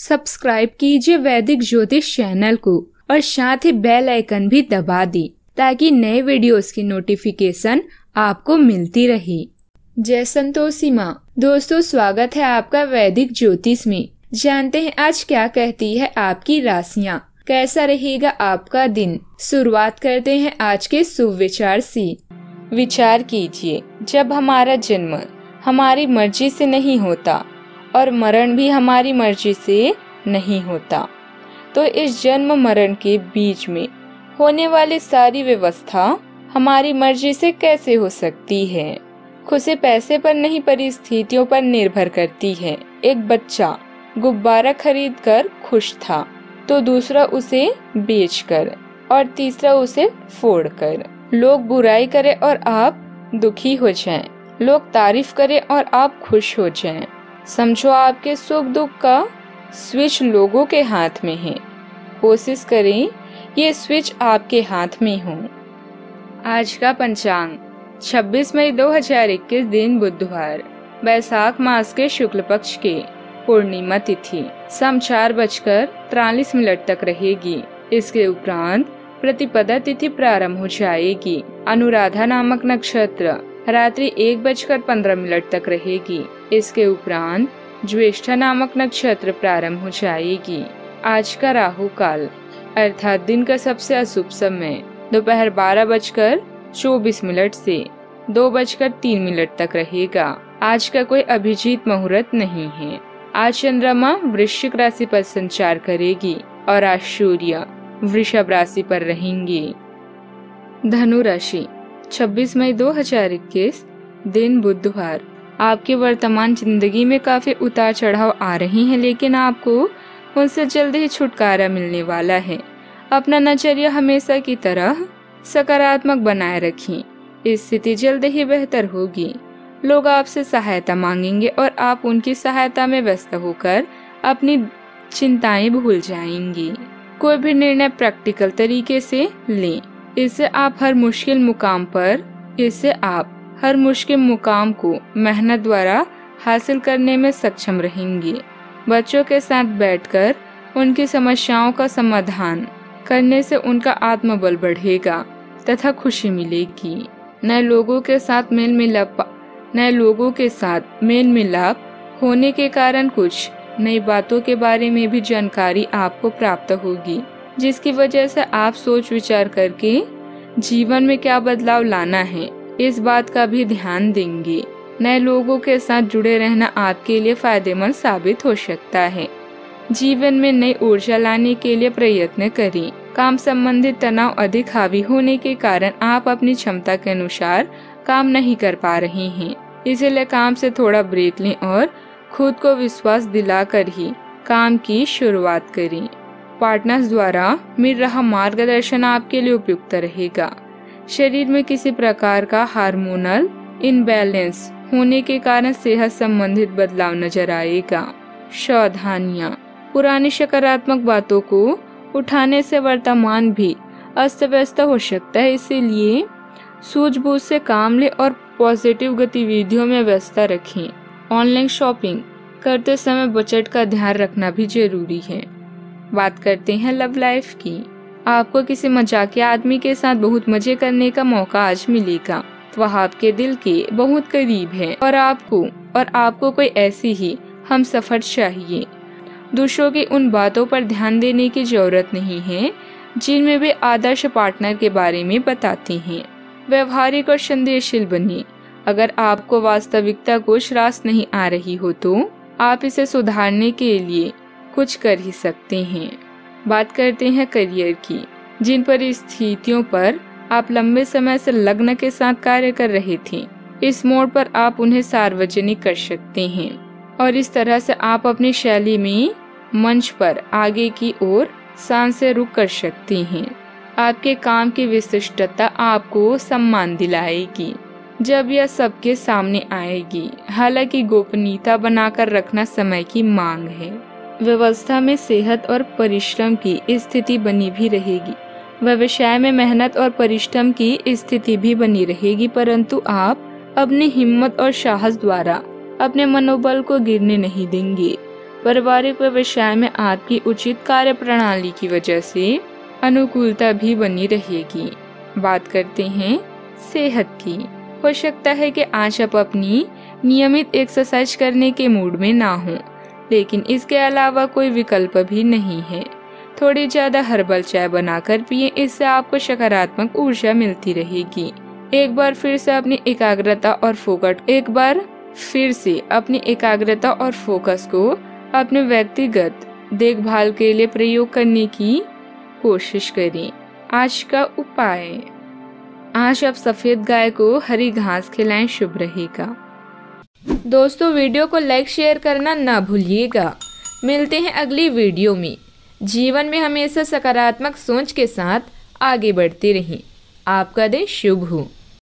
Subscribe कीजिए वैदिक ज्योतिष चैनल को और साथ ही बेल आइकन भी दबा दी ताकि नए वीडियोस की नोटिफिकेशन आपको मिलती रहे। जय संतोषी माँ। दोस्तों, स्वागत है आपका वैदिक ज्योतिष में। जानते हैं आज क्या कहती है आपकी राशियाँ। कैसा रहेगा आपका दिन? शुरुआत करते हैं आज के सुविचार से। विचार कीजिए, जब हमारा जन्म हमारी मर्ज़ी से नहीं होता और मरण भी हमारी मर्ज़ी से नहीं होता। तो इस जन्म मरण के बीच में होने वाली सारी व्यवस्था हमारी मर्ज़ी से कैसे हो सकती है? खुशी पैसे पर नहीं परिस्थितियों पर निर्भर करती है। एक बच्चा गुब्बारा खरीद कर खुश था तो दूसरा उसे बेचकर और तीसरा उसे फोड़कर। लोग बुराई करें और आप दुखी हो जाएँ, लोग तारीफ़ करें और आप खुश हो जाएँ। समझो आपके सुख दुख का स्विच लोगों के हाथ में है। कोशिश करें, ये स्विच आपके हाथ में हो। आज का पंचांग 26 मई 2021 दिन बुधवार, बैसाख मास के शुक्ल पक्ष के पूर्णिमा तिथि सम चार बजकर तिरालीस मिनट तक रहेगी। इसके उपरांत प्रतिपदा तिथि प्रारंभ हो जाएगी। अनुराधा नामक नक्षत्र रात्रि एक बजकर पंद्रह मिनट तक रहेगी। इसके उपरांत ज्येष्ठा नामक नक्षत्र प्रारंभ हो जाएगी। आज का राहु काल, अर्थात दिन का सबसे अशुभ समय, दोपहर बारह बजकर चौबीस मिनट से दो बजकर तीन मिनट तक रहेगा। आज का कोई अभिजीत मुहूर्त नहीं है। आज चंद्रमा वृश्चिक राशि पर संचार करेगी और आज सूर्य वृषभ राशि पर रहेंगे। धनु राशि 26 मई 2021 दिन बुधवार। आपके वर्तमान ज़िंदगी में काफ़ी उतार चढ़ाव आ रहे हैं, लेकिन आपको उनसे जल्द ही छुटकारा मिलने वाला है। अपना नज़रिया हमेशा की तरह सकारात्मक बनाए रखें। स्थिति जल्द ही बेहतर होगी। लोग आपसे सहायता मांगेंगे और आप उनकी सहायता में व्यस्त होकर अपनी चिंताएँ भूल जाएँगी। कोई भी निर्णय प्रैक्टिकल तरीके से लें। इससे आप हर मुश्किल मुकाम पर इससे आप हर मुश्किल मुकाम को मेहनत द्वारा हासिल करने में सक्षम रहेंगे। बच्चों के साथ बैठकर उनकी समस्याओं का समाधान करने से उनका आत्मबल बढ़ेगा तथा खुशी मिलेगी। नए लोगों के साथ मेल मिलाप नए लोगों के साथ मेल मिलाप होने के कारण कुछ नई बातों के बारे में भी जानकारी आपको प्राप्त होगी। जिसकी वजह से आप सोच विचार करके जीवन में क्या बदलाव लाना है, इस बात का भी ध्यान देंगे। नए लोगों के साथ जुड़े रहना आपके लिए फ़ायदेमंद साबित हो सकता है। जीवन में नई ऊर्जा लाने के लिए प्रयत्न करें। काम संबंधित तनाव अधिक हावी होने के कारण आप अपनी क्षमता के अनुसार काम नहीं कर पा रहे हैं। इसलिए काम से थोड़ा ब्रेक लें और खुद को विश्वास दिलाकर ही काम की शुरुआत करें। पार्टनर्स द्वारा मिल रहा मार्गदर्शन आपके लिए उपयुक्त रहेगा। शरीर में किसी प्रकार का हार्मोनल इनबैलेंस होने के कारण सेहत संबंधित बदलाव नज़र आएगा। सावधानियाँ। पुरानी सकारात्मक बातों को उठाने से वर्तमान भी अस्त व्यस्त हो सकता है, इसीलिए सूझबूझ से काम ले और पॉजिटिव गतिविधियों में व्यस्त रखें। ऑनलाइन शॉपिंग करते समय बजट का ध्यान रखना भी ज़रूरी है। बात करते हैं लव लाइफ की। आपको किसी मजाकिया आदमी के साथ बहुत मज़े करने का मौका आज मिलेगा। वह आपके दिल के बहुत करीब है और आपको और आपको कोई ऐसी ही हम सफ़र चाहिए। दूसरों की उन बातों पर ध्यान देने की ज़रूरत नहीं है, जिनमें वे आदर्श पार्टनर के बारे में बताते हैं। व्यवहारिक और संदेशशील बने। अगर आपको वास्तविकता को श्रास नहीं आ रही हो तो आप इसे सुधारने के लिए कुछ कर ही सकते हैं। बात करते हैं करियर की, जिन परिस्थितियों पर आप लंबे समय से लग्न के साथ कार्य कर रहे थे, इस मोड पर आप उन्हें सार्वजनिक कर सकते हैं। और इस तरह से आप अपनी शैली में मंच पर आगे की ओर सांस से रुक कर सकते हैं। आपके काम की विशिष्टता आपको सम्मान दिलाएगी। जब यह सबके सामने आएगी, हालाँकि गोपनीयता बनाकर रखना समय की मांग है। व्यवस्था में सेहत और परिश्रम की स्थिति बनी भी रहेगी। व्यवसाय में मेहनत और परिश्रम की स्थिति भी बनी रहेगी, परंतु आप अपनी हिम्मत और साहस द्वारा अपने मनोबल को गिरने नहीं देंगे। पारिवारिक व्यवसाय में आपकी उचित कार्य प्रणाली की वजह से अनुकूलता भी बनी रहेगी। बात करते हैं सेहत की। हो सकता है कि आज आप अपनी नियमित एक्सरसाइज करने के मूड में ना हो। लेकिन इसके अलावा कोई विकल्प भी नहीं है। थोड़ी ज़्यादा हर्बल चाय बनाकर पिए, इससे आपको सकारात्मक ऊर्जा मिलती रहेगी। एक बार फिर से अपनी एकाग्रता और फोकस, एक बार फिर से अपनी एकाग्रता और फोकस को अपने व्यक्तिगत देखभाल के लिए प्रयोग करने की कोशिश करें। आज का उपाय, आज आप सफ़ेद गाय को हरी घास खिलाएँ, शुभ रहेगा। दोस्तों, वीडियो को लाइक शेयर करना ना भूलिएगा। मिलते हैं अगली वीडियो में। जीवन में हमेशा सकारात्मक सोच के साथ आगे बढ़ते रहें। आपका दिन शुभ हो।